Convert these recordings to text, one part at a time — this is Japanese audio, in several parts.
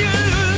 You.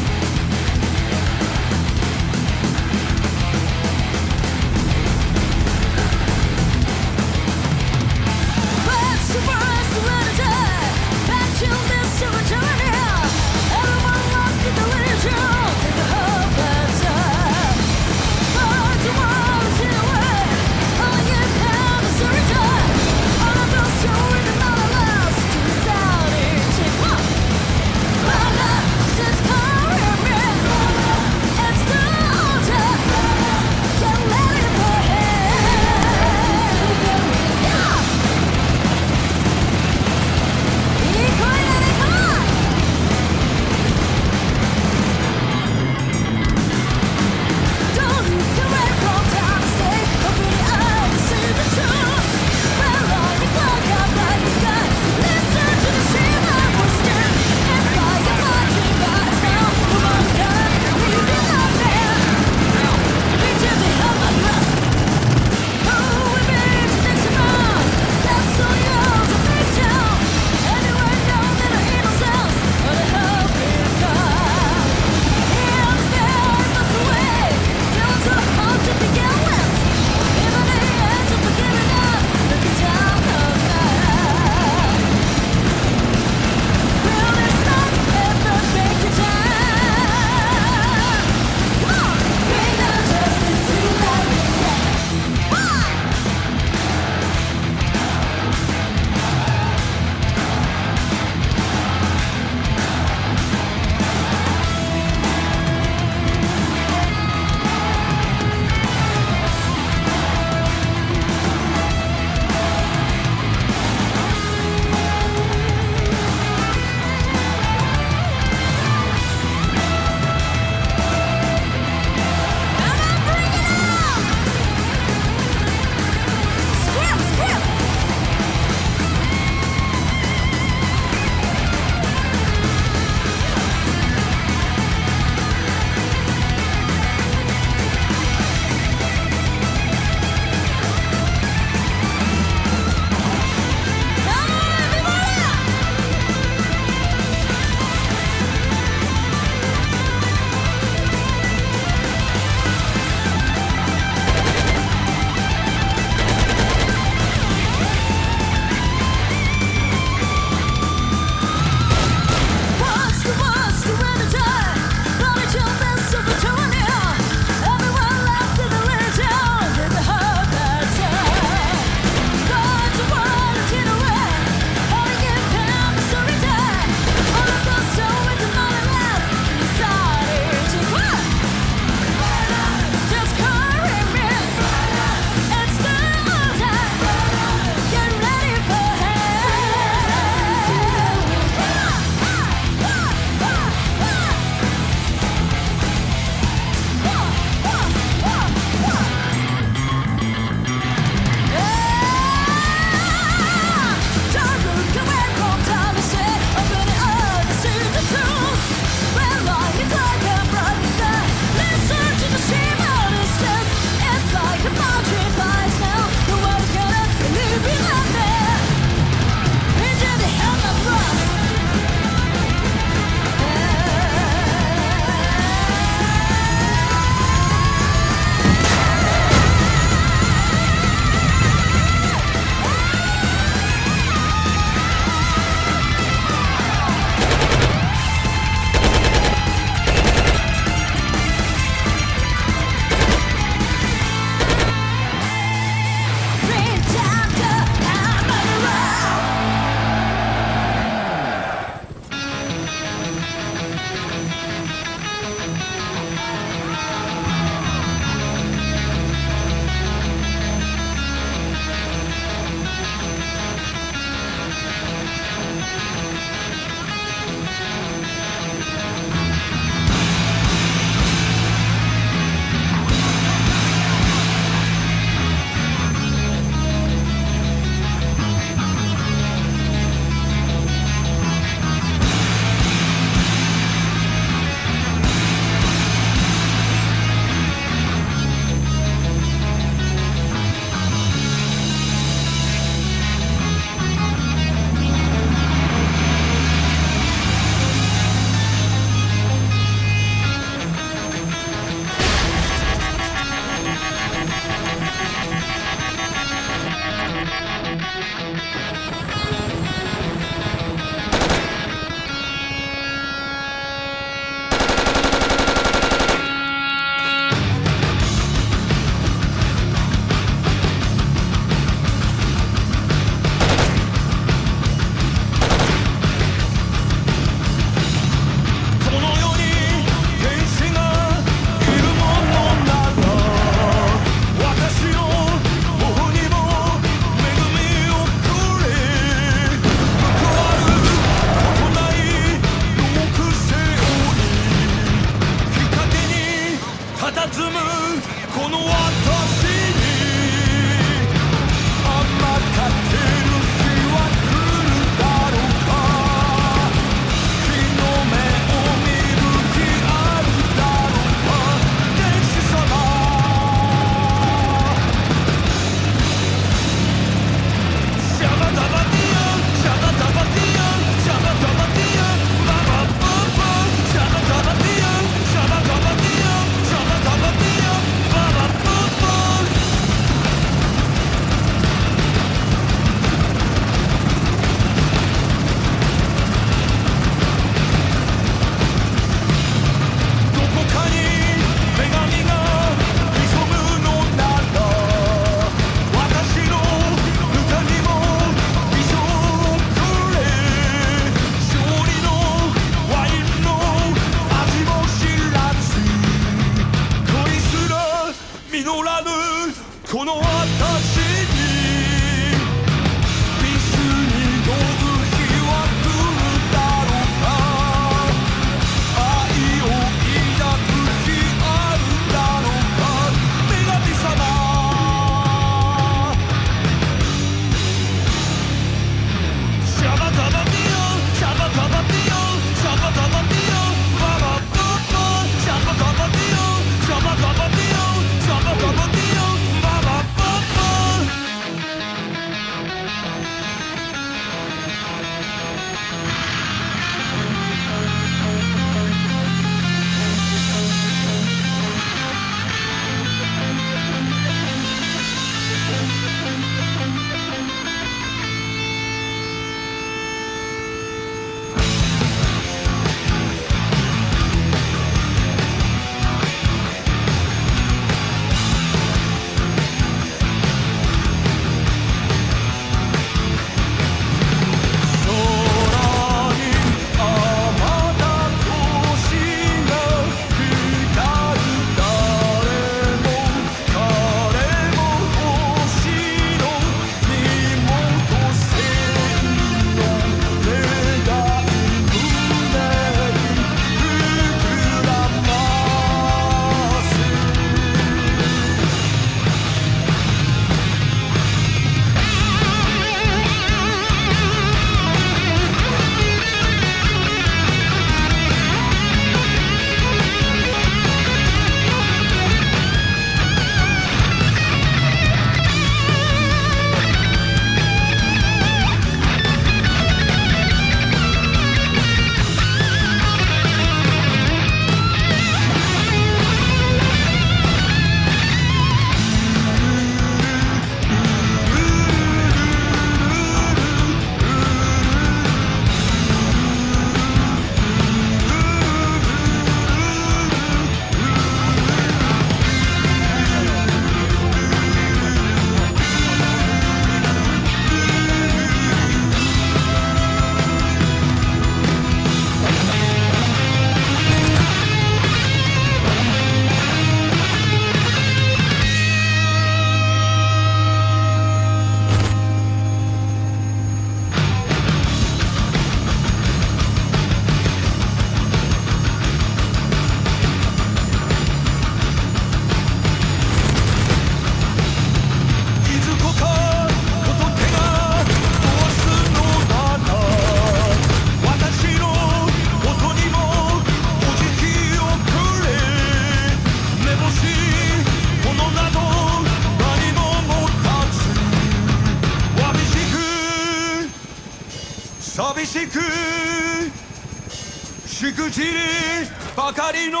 ばかりの